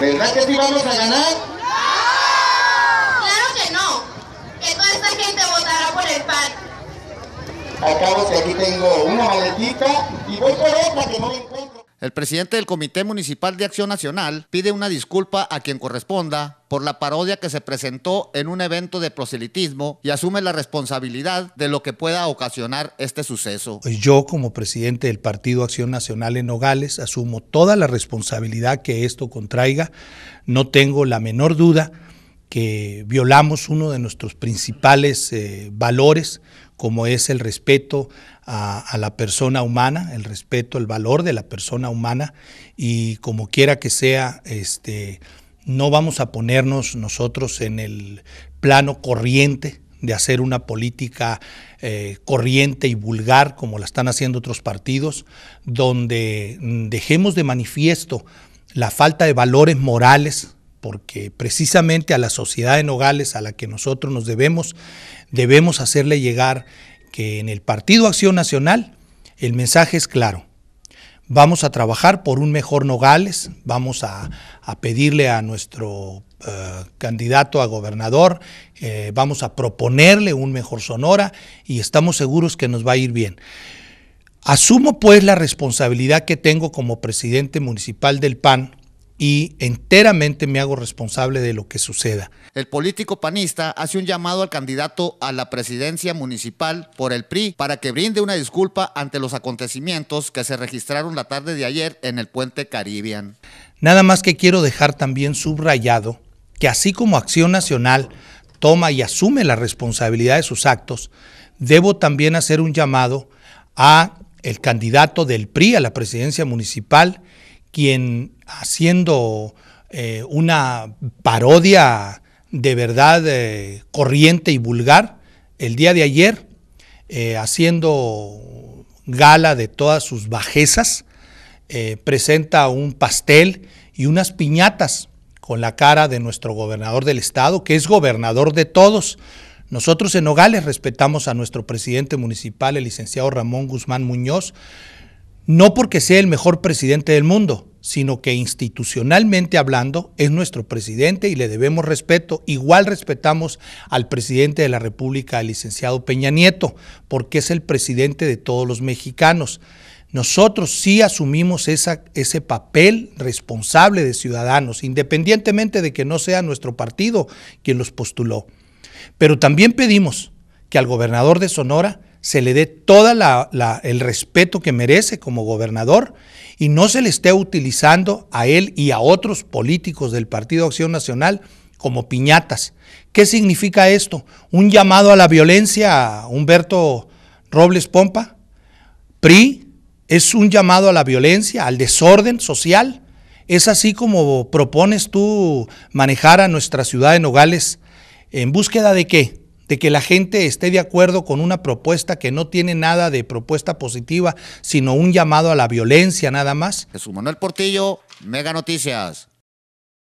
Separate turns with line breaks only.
¿Verdad que sí vamos a ganar?
Claro que no. Que toda esta gente votará por el PAN.
Acabo que aquí tengo una maletita y voy por otra que no encuentro.
El presidente del Comité Municipal de Acción Nacional pide una disculpa a quien corresponda por la parodia que se presentó en un evento de proselitismo y asume la responsabilidad de lo que pueda ocasionar este suceso.
Pues yo como presidente del Partido Acción Nacional en Nogales asumo toda la responsabilidad que esto contraiga. No tengo la menor duda que violamos uno de nuestros principales eh, valores, como es el respeto a, la persona humana, el respeto, el valor de la persona humana, y como quiera que sea, este, no vamos a ponernos nosotros en el plano corriente de hacer una política eh, corriente y vulgar como la están haciendo otros partidos, donde dejemos de manifiesto la falta de valores morales porque precisamente a la sociedad de Nogales a la que nosotros nos debemos, debemos hacerle llegar que en el Partido Acción Nacional el mensaje es claro. Vamos a trabajar por un mejor Nogales, vamos a, pedirle a nuestro uh, candidato a gobernador, eh, vamos a proponerle un mejor Sonora y estamos seguros que nos va a ir bien. Asumo pues la responsabilidad que tengo como presidente municipal del PAN y enteramente me hago responsable de lo que suceda.
El político panista hace un llamado al candidato a la presidencia municipal por el PRI para que brinde una disculpa ante los acontecimientos que se registraron la tarde de ayer en el puente Caribbean.
Nada más que quiero dejar también subrayado que así como Acción Nacional toma y asume la responsabilidad de sus actos, debo también hacer un llamado a el candidato del PRI a la presidencia municipal quien haciendo eh, una parodia de verdad eh, corriente y vulgar, el día de ayer, eh, haciendo gala de todas sus bajezas, presenta un pastel y unas piñatas con la cara de nuestro gobernador del estado, que es gobernador de todos. Nosotros en Nogales respetamos a nuestro presidente municipal, el licenciado Ramón Guzmán Muñoz, no porque sea el mejor presidente del mundo, sino que institucionalmente hablando es nuestro presidente y le debemos respeto. Igual respetamos al presidente de la República, el licenciado Peña Nieto, porque es el presidente de todos los mexicanos. Nosotros sí asumimos ese papel responsable de ciudadanos, independientemente de que no sea nuestro partido quien los postuló. Pero también pedimos que al gobernador de Sonora se le dé todo el respeto que merece como gobernador y no se le esté utilizando a él y a otros políticos del Partido Acción Nacional como piñatas. ¿Qué significa esto? ¿Un llamado a la violencia, Humberto Robles Pompa? ¿PRI? ¿Es un llamado a la violencia, al desorden social? ¿Es así como propones tú manejar a nuestra ciudad de Nogales en búsqueda de qué? De que la gente esté de acuerdo con una propuesta que no tiene nada de propuesta positiva, sino un llamado a la violencia nada más.
Jesús Manuel Portillo, Mega Noticias.